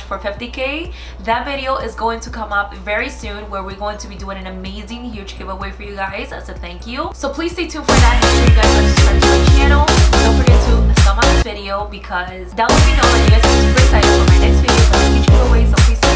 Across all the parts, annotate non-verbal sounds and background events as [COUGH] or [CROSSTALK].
much for 50k. That video is going to come up very soon where we're going to be doing an amazing huge giveaway for you guys as a thank you. So please stay tuned for that. Make sure you guys are subscribed to my channel. Don't forget to thumb up this video because that will be know that you guys are super excited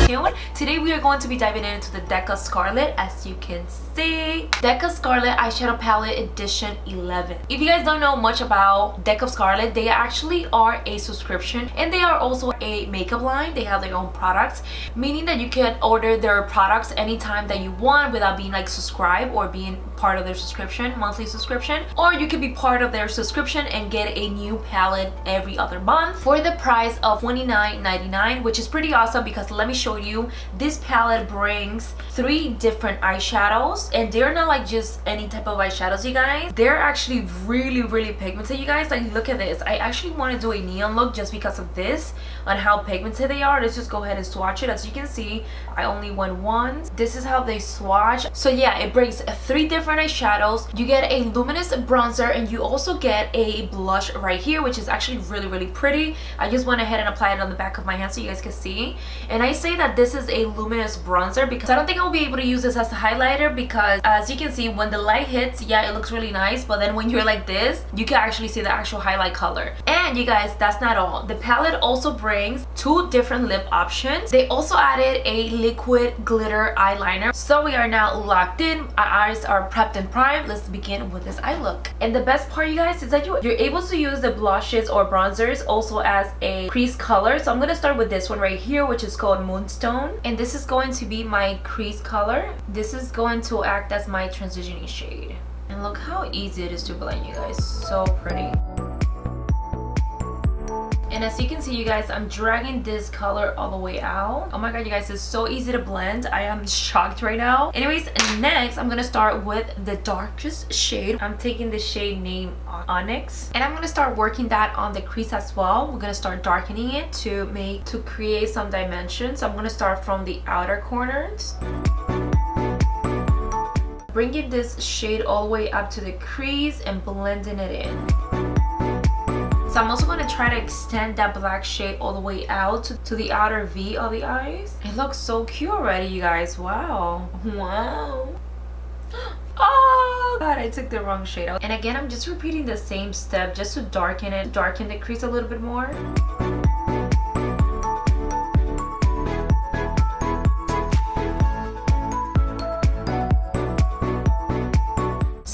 Today we are going to be diving into the Deck of Scarlet as you can see. Deck of Scarlet Eyeshadow Palette Edition 11. If you guys don't know much about Deck of Scarlet, they actually are a subscription and they are also a makeup line. They have their own products, meaning that you can order their products anytime that you want without being like subscribed or being part of their subscription, monthly subscription, or you can be part of their subscription and get a new palette every other month for the price of $29.99, which is pretty awesome because let me show you, this palette brings three different eyeshadows and they're not like just any type of eyeshadows, you guys. They're actually really, really pigmented, you guys. Like, look at this. I actually want to do a neon look just because of this on how pigmented they are. Let's just go ahead and swatch it. As you can see, I only went once. This is how they swatch. So yeah, it brings three different eyeshadows. You get a luminous bronzer and you also get a blush right here, which is actually really, really pretty. I just went ahead and applied it on the back of my hand so you guys can see. And I say that this is a luminous bronzer because I don't think I'll be able to use this as a highlighter because as you can see, when the light hits, yeah, it looks really nice. But then when you're like this, you can actually see the actual highlight color. And you guys, that's not all. The palette also brings two different lip options. They also added a liquid glitter eyeliner. So we are now locked in. Our eyes are prepped and primed. Let's begin with this eye look. And the best part, you guys, is that you, you're able to use the blushes or bronzers also as a crease color. So I'm going to start with this one right here, which is called Moonstone. And this is going to be my crease color. This is going to act as my transitioning shade. And look how easy it is to blend, you guys. So pretty. And as you can see, you guys, I'm dragging this color all the way out. Oh my god, you guys, it's so easy to blend. I am shocked right now. Anyways, next, I'm gonna start with the darkest shade. I'm taking the shade name Onyx. And I'm gonna start working that on the crease as well. We're gonna start darkening it to make, to create some dimensions. So I'm gonna start from the outer corners bringing this shade all the way up to the crease and blending it in. So I'm also going to try to extend that black shade all the way out to, to the outer V of the eyes. It looks so cute already, you guys. Wow. Wow. [GASPS] Oh god, I took the wrong shade out. And again, I'm just repeating the same step just to darken it, darken the crease a little bit more.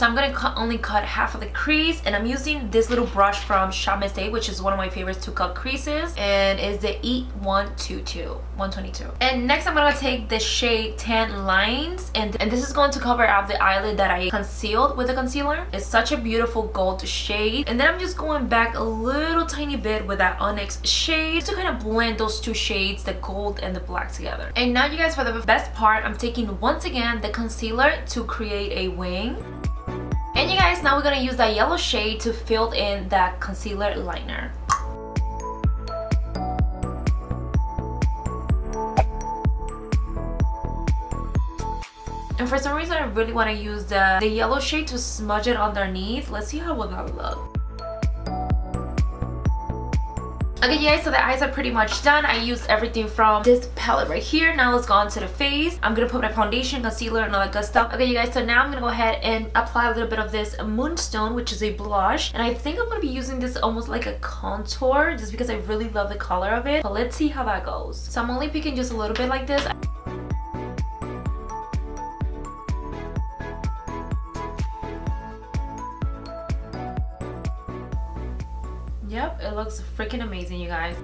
So I'm gonna cut, only cut half of the crease and I'm using this little brush from A, which is one of my favorites to cut creases and is the E122, 122. And next I'm gonna take the shade Tan Lines and, and this is going to cover up the eyelid that I concealed with the concealer. It's such a beautiful gold shade. And then I'm just going back a little tiny bit with that Onyx shade to kind of blend those two shades, the gold and the black together. And now you guys, for the best part, I'm taking once again the concealer to create a wing. You guys, now we're gonna use that yellow shade to fill in that concealer liner. And for some reason, I really want to use the, the yellow shade to smudge it underneath. Let's see how will that look. Okay, you guys, so the eyes are pretty much done. I used everything from this palette right here. Now let's go on to the face. I'm gonna put my foundation, concealer, and all that good stuff. Okay, you guys, so now I'm gonna go ahead and apply a little bit of this Moonstone, which is a blush. And I think I'm gonna be using this almost like a contour, just because I really love the color of it. But let's see how that goes. So I'm only picking just a little bit like this. Yep, it looks freaking amazing, you guys.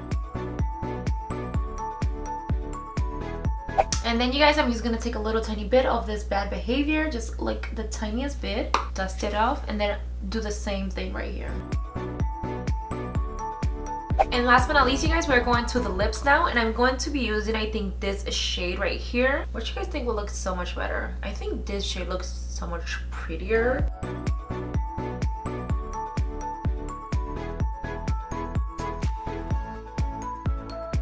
And then you guys, I'm just gonna take a little tiny bit of this bad behavior, just like the tiniest bit, dust it off, and then do the same thing right here. And last but not least, you guys, we're going to the lips now, and I'm going to be using, I think, this shade right here. What you guys think will look so much better? I think this shade looks so much prettier.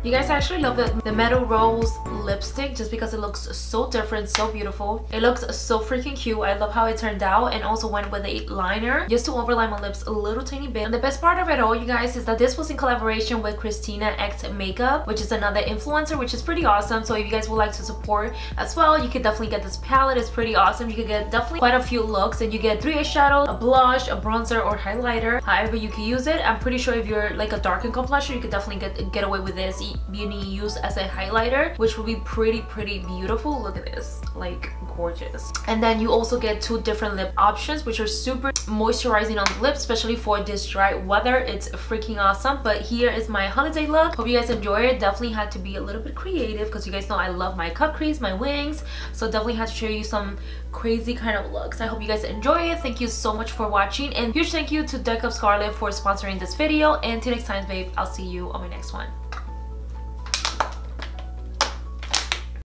You guys actually love the, the Meadow Rose lipstick just because it looks so different, so beautiful. It looks so freaking cute. I love how it turned out and also went with a liner just to overline my lips a little tiny bit. And the best part of it all, you guys, is that this was in collaboration with Kristina X Makeup, which is another influencer, which is pretty awesome. So if you guys would like to support as well, you could definitely get this palette. It's pretty awesome. You could get definitely quite a few looks and you get three eyeshadows, a blush, a bronzer, or highlighter. However you can use it. I'm pretty sure if you're like a darkened complexion, you could definitely get, get away with this being used as a highlighter, which will be pretty, pretty beautiful. Look at this, like gorgeous. And then you also get two different lip options, which are super moisturizing on the lips, especially for this dry weather. It's freaking awesome. But here is my holiday look. Hope you guys enjoy it. Definitely had to be a little bit creative because you guys know I love my cut crease, my wings. So definitely had to show you some crazy kind of looks. I hope you guys enjoy it. Thank you so much for watching. And huge thank you to Deck of Scarlet for sponsoring this video. And till next time, babe, I'll see you on my next one.